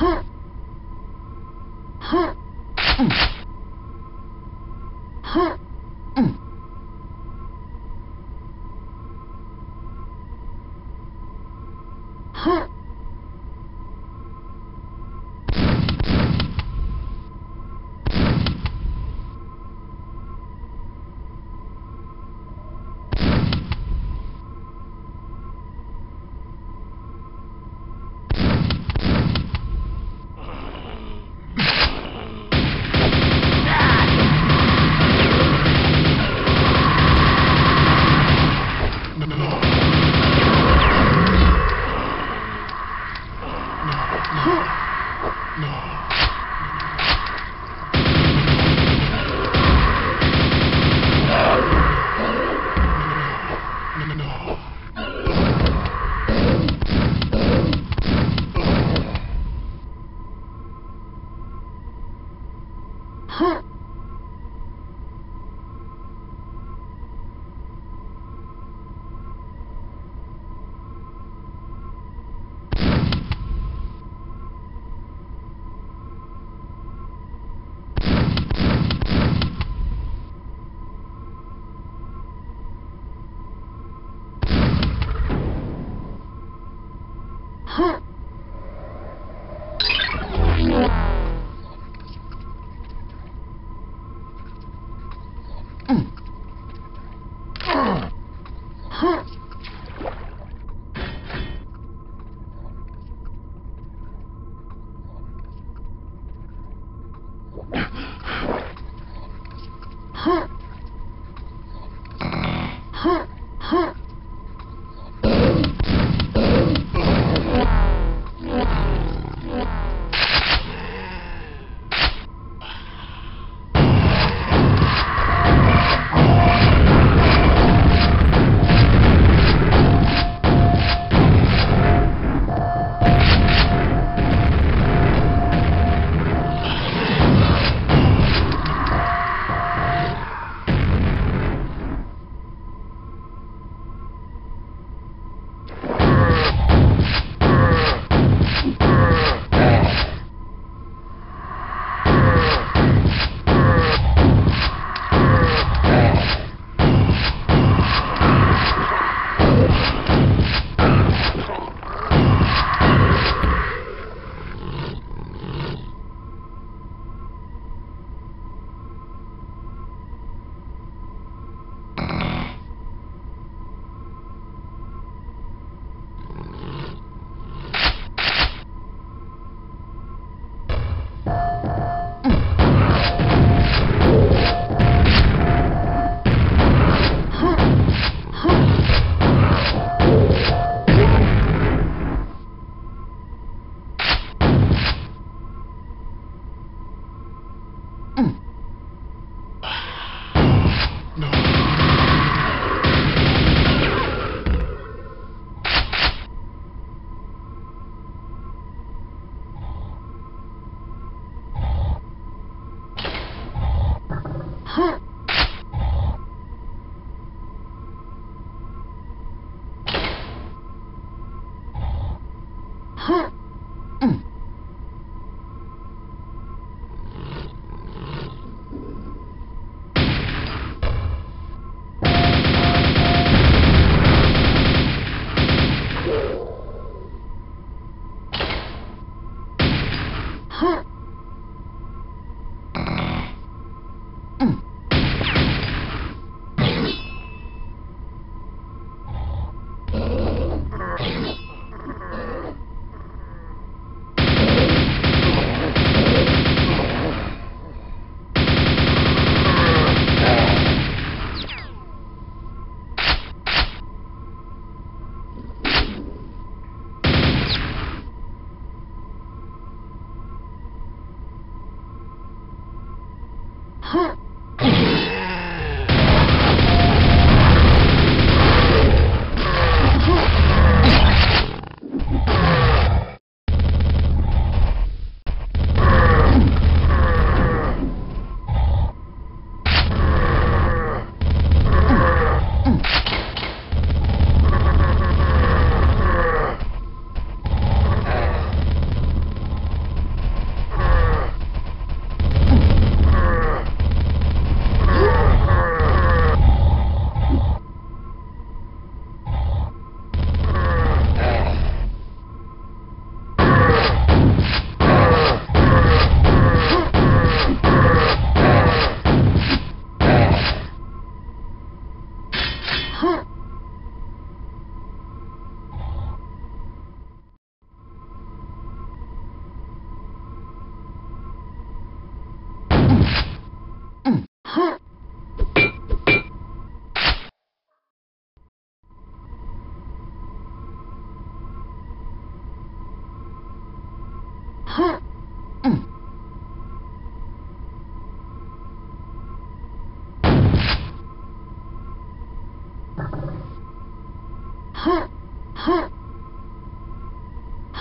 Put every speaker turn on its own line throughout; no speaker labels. はっはっ哼哼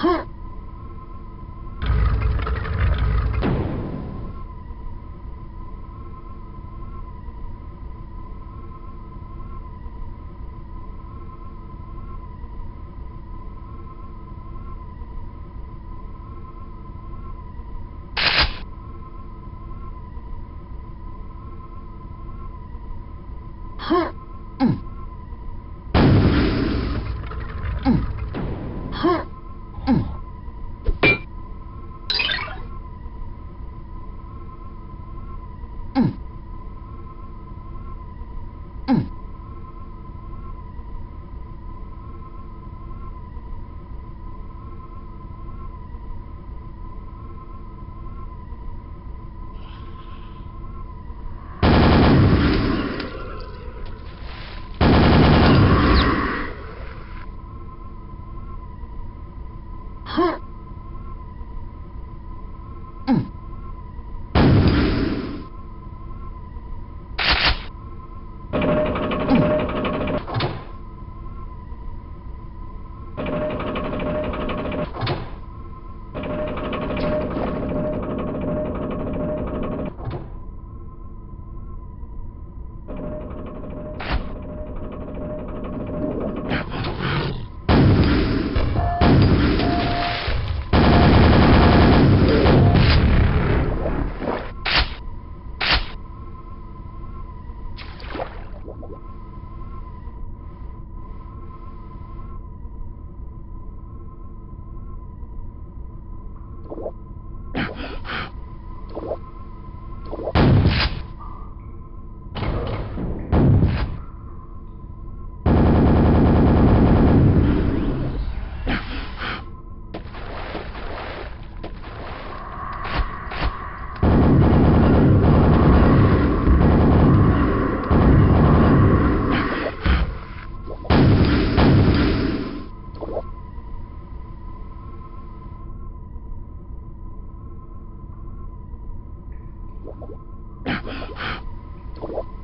是
Thank you.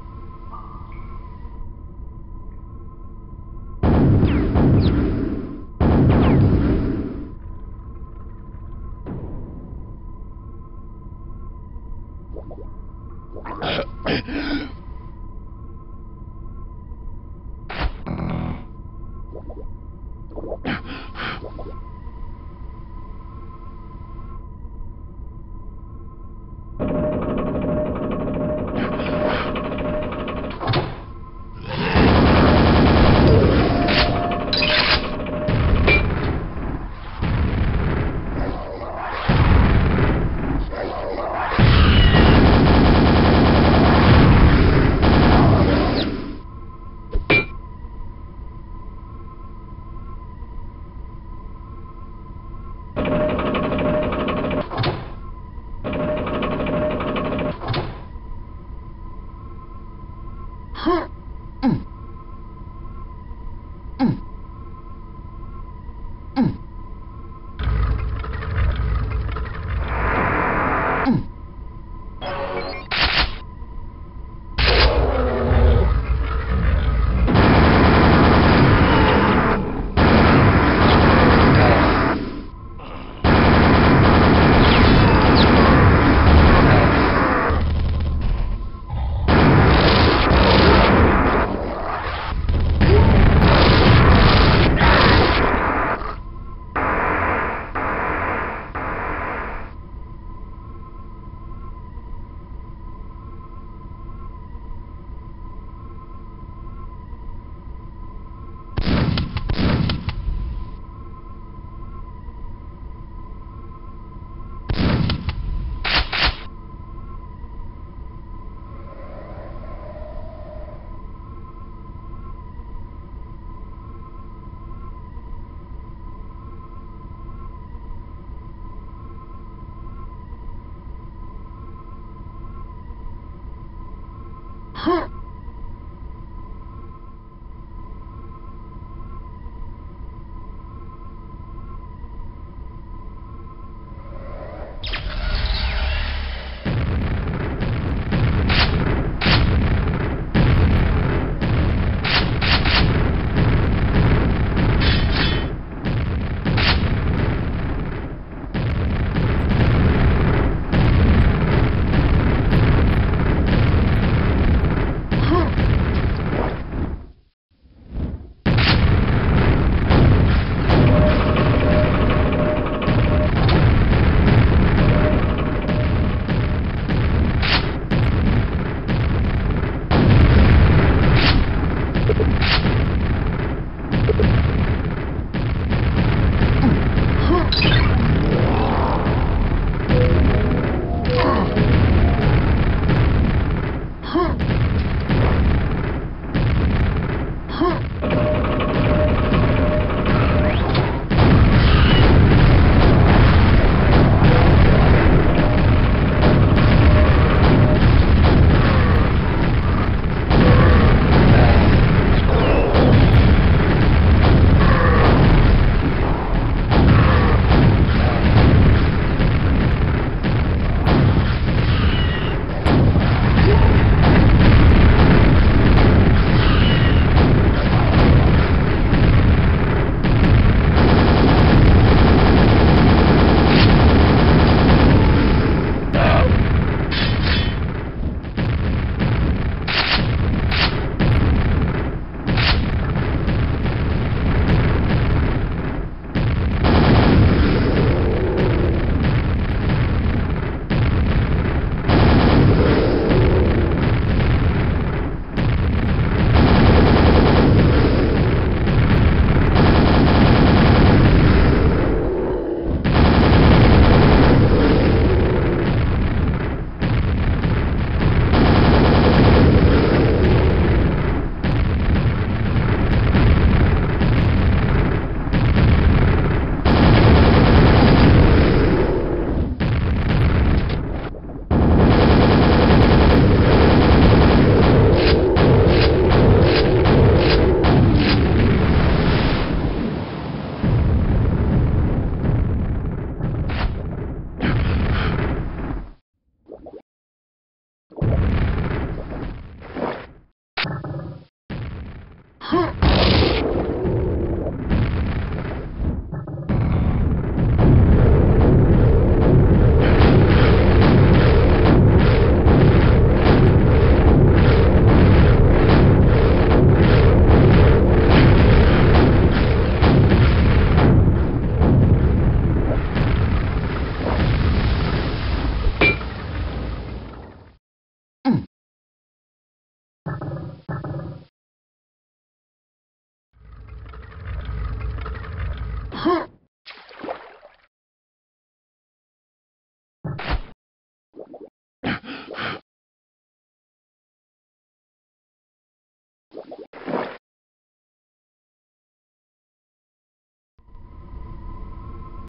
哼